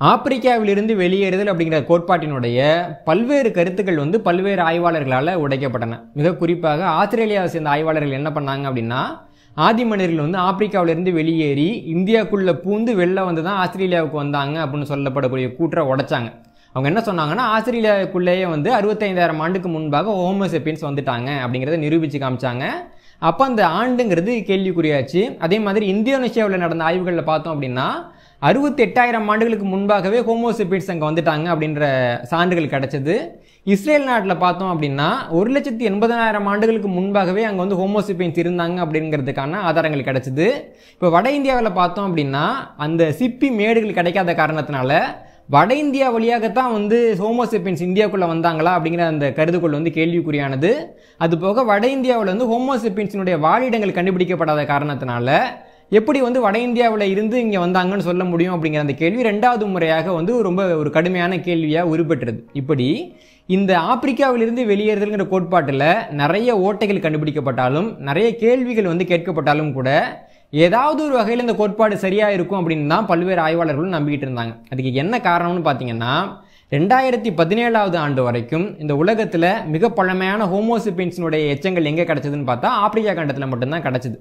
ஆப்பிரிக்காவிலிருந்து வெளியேறுதல் அப்படிங்கிற கோட்பாட்டினுடைய பல்வேறு கருத்துக்கள் வந்து பல்வேறு ஆய்வாளர்களால் உடைக்கப்பட்டன. மிக குறிப்பாக ஆஸ்திரேலியாவை சேர்ந்த ஆய்வாளர்கள் என்ன பண்ணாங்க அப்படின்னா ஆதி மனிதர்கள் வந்து ஆப்பிரிக்காவிலிருந்து வெளியேறி இந்தியாவுக்குள்ளே பூந்து வெளில வந்து தான் ஆஸ்திரேலியாவுக்கு வந்தாங்க அப்படின்னு சொல்லப்படக்கூடிய கூற்றை உடைச்சாங்க. அவங்க என்ன சொன்னாங்கன்னா ஆஸ்திரேலியாவுக்குள்ளேயே வந்து அறுபத்தைந்தாயிரம் ஆண்டுக்கு முன்பாக ஹோமோசெப்பியன்ஸ் வந்துட்டாங்க அப்படிங்கிறத நிரூபித்து காமிச்சாங்க. அப்போ அந்த ஆண்டுங்கிறது கேள்விக்குறியாச்சு. அதே மாதிரி இந்தோனேஷியாவில் நடந்த ஆய்வுகளில் பார்த்தோம் அப்படின்னா அறுபத்தெட்டாயிரம் ஆண்டுகளுக்கு முன்பாகவே ஹோமோசிபிட்ஸ் அங்கே வந்துட்டாங்க அப்படின்ற சான்றுகள் கிடைச்சது. இஸ்ரேல் நாட்டில் பார்த்தோம் அப்படின்னா ஒரு லட்சத்தி எண்பதாயிரம் ஆண்டுகளுக்கு முன்பாகவே அங்கே வந்து ஹோமோசிபியன்ஸ் இருந்தாங்க அப்படிங்கிறதுக்கான ஆதாரங்கள் கிடச்சிது. இப்போ வட இந்தியாவில் பார்த்தோம் அப்படின்னா அந்த சிப்பி மேடுகள் கிடைக்காத காரணத்தினால வட இந்தியா வழியாகத்தான் வந்து ஹோமோசெப்பியன்ஸ் இந்தியாவுக்குள்ளே வந்தாங்களா அப்படிங்கிற அந்த கருதுகோள் வந்து கேள்விக்குறியானது. அது போக வட இந்தியாவில் வந்து ஹோமோசெப்பியன்ஸினுடைய வாழிடங்கள் கண்டுபிடிக்கப்படாத காரணத்தினால எப்படி வந்து வட இந்தியாவில் இருந்து இங்கே வந்தாங்கன்னு சொல்ல முடியும் அப்படிங்கிற அந்த கேள்வி ரெண்டாவது முறையாக வந்து ரொம்ப ஒரு கடுமையான கேள்வியாக உருப்பெற்றது. இப்படி இந்த ஆப்பிரிக்காவிலிருந்து வெளியேறுதல்ங்கிற கோட்பாட்டில் நிறைய ஓட்டைகள் கண்டுபிடிக்கப்பட்டாலும் நிறைய கேள்விகள் வந்து கேட்கப்பட்டாலும் கூட ஏதாவது ஒரு வகையில் இந்த கோட்பாடு சரியாக இருக்கும் அப்படின்னு தான் பல்வேறு ஆய்வாளர்களும் நம்பிக்கிட்டு இருந்தாங்க. அதுக்கு என்ன காரணம்னு பார்த்தீங்கன்னா ரெண்டாயிரத்தி பதினேழாவது ஆண்டு வரைக்கும் இந்த உலகத்தில் மிக பழமையான ஹோமோசிபின்ஸினுடைய எச்சங்கள் எங்கே கிடச்சதுன்னு பார்த்தா ஆப்பிரிக்கா கண்டத்தில் மட்டும்தான் கிடச்சிது.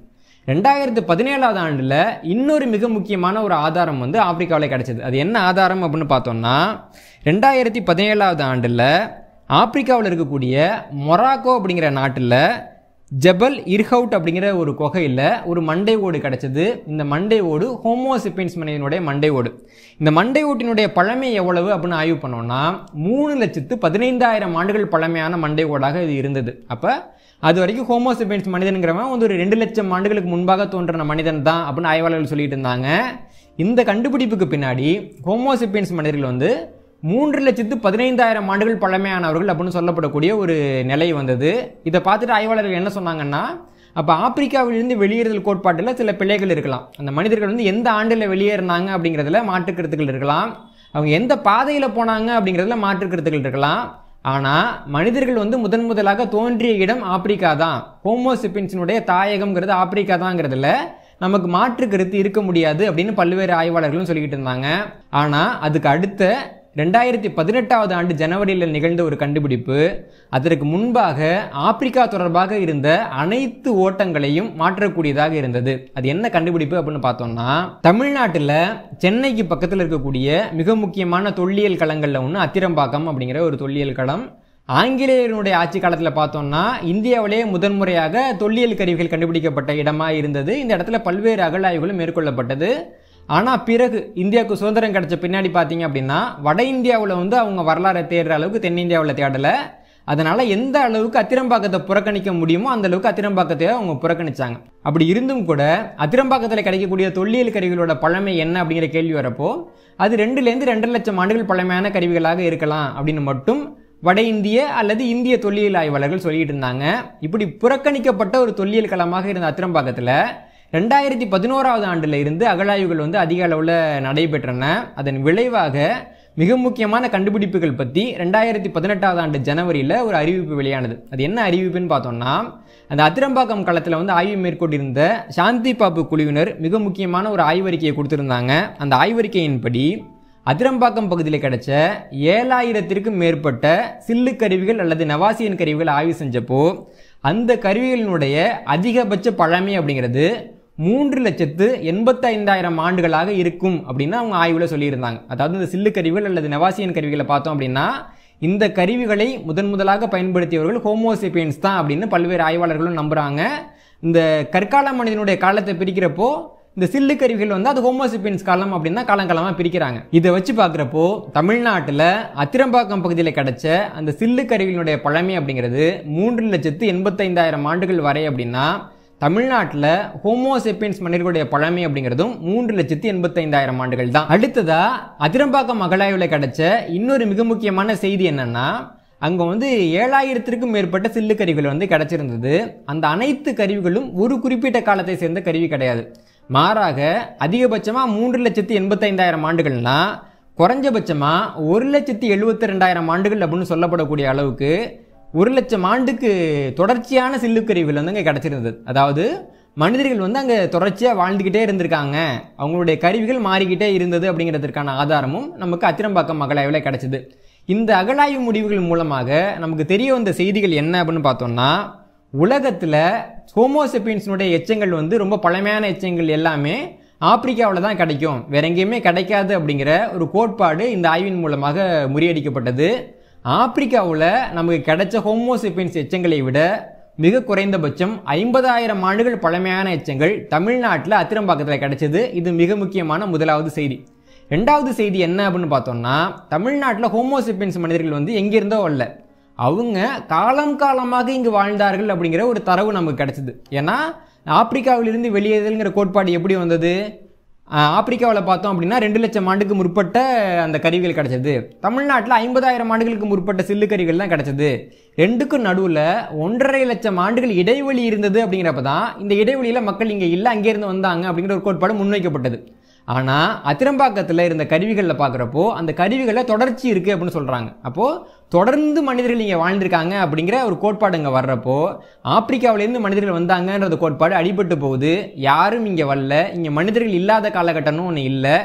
ரெண்டாயிரத்து பதினேழாவது ஆண்டில் இன்னொரு மிக முக்கியமான ஒரு ஆதாரம் வந்து ஆப்பிரிக்காவில் கிடைச்சது. அது என்ன ஆதாரம் அப்படின்னு பார்த்தோம்னா ரெண்டாயிரத்தி பதினேழாவது ஆண்டில் ஆப்பிரிக்காவில் இருக்கக்கூடிய மொராக்கோ அப்படிங்கிற நாட்டில் ஜபல் இர்ஹவுட் அப்படிங்கிற ஒரு குகையில் ஒரு மண்டை ஓடு கிடச்சிது. இந்த மண்டை ஓடு ஹோமோசிப்பியன்ஸ் மனிதனுடைய மண்டை ஓடு. இந்த மண்டை ஓட்டினுடைய பழமை எவ்வளவு அப்படின்னு ஆய்வு பண்ணோம்னா மூணு லட்சத்து பதினைந்தாயிரம் ஆண்டுகள் பழமையான மண்டை ஓடாக இது இருந்தது. அப்போ அது வரைக்கும் ஹோமோசிபியன்ஸ் மனிதனுங்கிறவன் வந்து ஒரு ரெண்டு லட்சம் ஆண்டுகளுக்கு முன்பாக தோன்றின மனிதன் தான் அப்படின்னு ஆய்வாளர்கள் சொல்லிட்டு இருந்தாங்க. இந்த கண்டுபிடிப்புக்கு பின்னாடி ஹோமோசிபியன்ஸ் மனிதர்கள் வந்து மூன்று லட்சத்து பதினைந்தாயிரம் ஆண்டுகள் பழமையானவர்கள் அப்படின்னு சொல்லப்படக்கூடிய ஒரு நிலை வந்தது. இதை பார்த்துட்டு ஆய்வாளர்கள் என்ன சொன்னாங்கன்னா அப்போ ஆப்பிரிக்காவிலிருந்து வெளியேறுதல் கோட்பாட்டில் சில பிழைகள் இருக்கலாம். அந்த மனிதர்கள் வந்து எந்த ஆண்டில் வெளியேறினாங்க அப்படிங்கிறதுல மாற்றுக்கருத்துக்கள் இருக்கலாம். அவங்க எந்த பாதையில் போனாங்க அப்படிங்கிறதுல மாற்றுக்கருத்துக்கள் இருக்கலாம். ஆனால் மனிதர்கள் வந்து முதன் முதலாக தோன்றிய இடம் ஆப்பிரிக்கா தான். ஹோமோசிப்பின்ஸினுடைய தாயகம்ங்கிறது ஆப்பிரிக்கா தாங்கிறதுல நமக்கு மாற்று கருத்து இருக்க முடியாது அப்படின்னு பல்வேறு ஆய்வாளர்களும் சொல்லிக்கிட்டு இருந்தாங்க. ஆனால் அதுக்கு அடுத்த ரெண்டாயிரத்தி பதினெட்டாவது ஆண்டு ஜனவரியில் நிகழ்ந்த ஒரு கண்டுபிடிப்பு. அதற்கு முன்பாக ஆப்பிரிக்கா தொடர்பாக இருந்த அனைத்து ஓட்டங்களையும் மாற்றக்கூடியதாக இருந்தது. அது என்ன கண்டுபிடிப்பு அப்படின்னு பார்த்தோம்னா தமிழ்நாட்டில் சென்னைக்கு பக்கத்தில் இருக்கக்கூடிய மிக முக்கியமான தொல்லியல் களங்களில் ஒன்று அத்திரம்பாக்கம் அப்படிங்கிற ஒரு தொல்லியல் களம். ஆங்கிலேயர்களுடைய ஆட்சி காலத்தில் பார்த்தோம்னா இந்தியாவிலேயே முதன்முறையாக தொல்லியல் கருவிகள் கண்டுபிடிக்கப்பட்ட இடமாக இருந்தது. இந்த இடத்துல பல்வேறு அகழாய்வுகளும் மேற்கொள்ளப்பட்டது. ஆனால் பிறகு இந்தியாவுக்கு சுதந்திரம் கிடைச்ச பின்னாடி பார்த்தீங்க அப்படின்னா வட இந்தியாவில் வந்து அவங்க வரலாறை தேடுற அளவுக்கு தென்னிந்தியாவில் தேடலை. அதனால் எந்த அளவுக்கு அத்திரம்பாக்கத்தை புறக்கணிக்க முடியுமோ அந்த அளவுக்கு அத்திரம்பாக்கத்தை அவங்க புறக்கணிச்சாங்க. அப்படி இருந்தும் கூட அத்திரம்பாக்கத்தில் கிடைக்கக்கூடிய தொல்லியல் கருவிகளோட பழமை என்ன அப்படிங்கிற கேள்வி வரப்போ அது ரெண்டுலேருந்து ரெண்டு லட்சம் ஆண்டுகள் பழமையான கருவிகளாக இருக்கலாம் அப்படின்னு மட்டும் வட இந்திய அல்லது இந்திய தொல்லியல் ஆய்வாளர்கள் சொல்லிட்டு இருந்தாங்க. இப்படி புறக்கணிக்கப்பட்ட ஒரு தொல்லியல் களமாக இருந்த அத்திரம்பாக்கத்தில் ரெண்டாயிரத்தி பதினோராவது ஆண்டில் இருந்து அகழாய்வுகள் வந்து அதிக அளவில் நடைபெற்றன. அதன் விளைவாக மிக முக்கியமான கண்டுபிடிப்புகள் பற்றி ரெண்டாயிரத்தி பதினெட்டாவது ஆண்டு ஜனவரியில் ஒரு அறிவிப்பு வெளியானது. அது என்ன அறிவிப்புன்னு பார்த்தோம்னா அந்த அத்திரம்பாக்கம் களத்தில் வந்து ஆய்வு மேற்கொண்டிருந்த சாந்தி பாப்பு குழுவினர் மிக முக்கியமான ஒரு ஆய்வறிக்கையை கொடுத்துருந்தாங்க. அந்த ஆய்வறிக்கையின்படி அதிரம்பாக்கம் பகுதியில் கிடைச்ச ஏழாயிரத்திற்கும் மேற்பட்ட சில்லு கருவிகள் அல்லது நவாசியன் கருவிகள் ஆய்வு செஞ்சப்போ அந்த கருவிகளினுடைய அதிகபட்ச பழமை அப்படிங்கிறது மூன்று லட்சத்து எண்பத்தைந்தாயிரம் ஆண்டுகளாக இருக்கும் அப்படின்னு அவங்க ஆய்வில் சொல்லியிருந்தாங்க. அதாவது இந்த சில்லு கருவிகள் அல்லது நவாசியன் கருவிகளை பார்த்தோம் அப்படின்னா இந்த கருவிகளை முதன் முதலாக பயன்படுத்தியவர்கள் ஹோமோசிபியன்ஸ் தான் அப்படின்னு பல்வேறு ஆய்வாளர்களும் நம்புகிறாங்க இந்த கற்கால மனிதனுடைய காலத்தை பிரிக்கிறப்போ இந்த சில்லு கருவிகள் வந்து அது ஹோமோசிபியன்ஸ் காலம் அப்படின்னு தான் காலங்காலமாக பிரிக்கிறாங்க. இதை வச்சு பார்க்குறப்போ தமிழ்நாட்டில் அத்திரம்பாக்கம் பகுதியில் கிடைச்ச அந்த சில்லு கருவிகளுடைய பழமை அப்படிங்கிறது மூன்று லட்சத்து எண்பத்தைந்தாயிரம் ஆண்டுகள் வரை அப்படின்னா தமிழ்நாட்டில் ஹோமோசெப்பின்ஸ் மனிதர்களுடைய பழமை அப்படிங்கிறதும் மூன்று லட்சத்தி எண்பத்தைந்தாயிரம் ஆண்டுகள் தான். அடுத்ததா அதிரம்பாக்கம் அகழாய்வில் கிடைச்ச இன்னொரு மிக முக்கியமான செய்தி என்னன்னா அங்கே வந்து ஏழாயிரத்திற்கும் மேற்பட்ட சில்லு கருவிகள் வந்து கிடைச்சிருந்தது. அந்த அனைத்து கருவிகளும் ஒரு குறிப்பிட்ட காலத்தை சேர்ந்த கருவி கிடையாது. மாறாக அதிகபட்சமாக மூன்று லட்சத்தி எண்பத்தைந்தாயிரம் ஆண்டுகள்னா குறைஞ்சபட்சமாக ஒரு லட்சத்தி எழுபத்தி ரெண்டாயிரம் ஆண்டுகள் அப்படின்னு சொல்லப்படக்கூடிய அளவுக்கு ஒரு லட்சம் ஆண்டுக்கு தொடர்ச்சியான சில்லுக்கருவிகள் வந்து இங்கே கிடச்சிருந்தது. அதாவது மனிதர்கள் வந்து அங்கே தொடர்ச்சியாக வாழ்ந்துக்கிட்டே இருந்திருக்காங்க. அவங்களுடைய கருவிகள் மாறிக்கிட்டே இருந்தது அப்படிங்கிறதுக்கான ஆதாரமும் நமக்கு அத்திரம்பாக்கம் அகழாய்வில் கிடைச்சிது. இந்த அகழாய்வு முடிவுகள் மூலமாக நமக்கு தெரிய வந்த செய்திகள் என்ன அப்படின்னு பார்த்தோம்னா உலகத்தில் ஹோமோசெப்பியன்ஸினுடைய எச்சங்கள் வந்து ரொம்ப பழமையான எச்சங்கள் எல்லாமே ஆப்பிரிக்காவில் தான் கிடைக்கும். வேற எங்கேயுமே கிடைக்காது அப்படிங்கிற ஒரு கோட்பாடு இந்த ஆய்வின் மூலமாக முறியடிக்கப்பட்டது. ஆப்பிரிக்காவில் நமக்கு கிடைச்ச ஹோமோசிபின்ஸ் எச்சங்களை விட மிக குறைந்தபட்சம் ஐம்பதாயிரம் ஆண்டுகள் பழமையான எச்சங்கள் தமிழ்நாட்டில் அத்திரம்பாக்கத்தில் கிடைச்சது. இது மிக முக்கியமான முதலாவது செய்தி. ரெண்டாவது செய்தி என்ன அப்படின்னு பார்த்தோம்னா தமிழ்நாட்டில் ஹோமோசிபின்ஸ் மனிதர்கள் வந்து எங்கிருந்தோ இல்லை அவங்க காலம் காலமாக இங்கு வாழ்ந்தார்கள் அப்படிங்கிற ஒரு தரவு நமக்கு கிடைச்சிது. ஏன்னா ஆப்பிரிக்காவிலிருந்து வெளியேறுதல்ங்கிற கோட்பாடு எப்படி வந்தது? ஆப்பிரிக்காவில் பார்த்தோம் அப்படின்னா ரெண்டு லட்சம் ஆண்டுக்கு முற்பட்ட அந்த கருவிகள் கிடச்சிது. தமிழ்நாட்டில் ஐம்பதாயிரம் ஆண்டுகளுக்கு முற்பட்ட சில்லு கருவிகள் தான் கிடைச்சது. ரெண்டுக்கும் நடுவில் ஒன்றரை லட்சம் ஆண்டுகள் இடைவெளி இருந்தது அப்படிங்கிறப்ப தான் இந்த இடைவெளியில் மக்கள் இங்கே இல்லை அங்கேருந்து வந்தாங்க அப்படிங்கிற ஒரு கோட்பாடு முன்வைக்கப்பட்டது. ஆனால் அத்திரம்பாக்கத்தில் இருந்த கருவிகளில் பார்க்குறப்போ அந்த கருவிகளில் தொடர்ச்சி இருக்குது அப்படின்னு சொல்கிறாங்க அப்போது தொடர்ந்து மனிதர்கள் இங்கே வாழ்ந்திருக்காங்க அப்படிங்கிற ஒரு கோட்பாடு இங்கே வர்றப்போ ஆப்பிரிக்காவிலேருந்து மனிதர்கள் வந்தாங்கன்றது கோட்பாடு அடிபட்டு போகுது. யாரும் இங்கே வரல. இங்கே மனிதர்கள் இல்லாத காலகட்டம்னு ஒன்று இல்லை.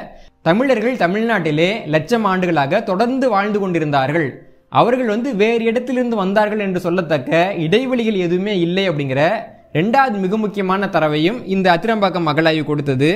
தமிழர்கள் தமிழ்நாட்டிலே லட்சம் ஆண்டுகளாக தொடர்ந்து வாழ்ந்து கொண்டிருந்தார்கள். அவர்கள் வந்து வேறு இடத்திலிருந்து வந்தார்கள் என்று சொல்லத்தக்க இடைவெளிகள் எதுவுமே இல்லை அப்படிங்கிற ரெண்டாவது மிக முக்கியமான தரவையும் இந்த அத்திரம்பாக்கம் அகழாய்வு கொடுத்தது.